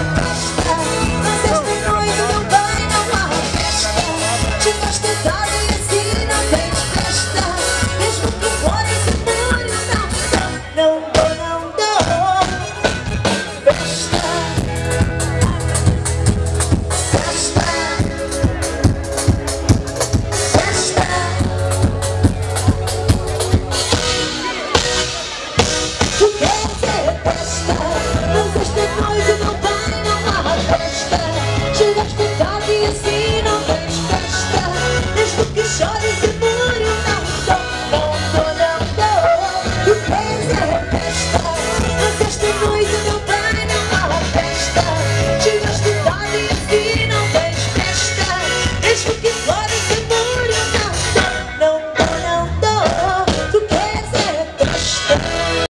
Stop.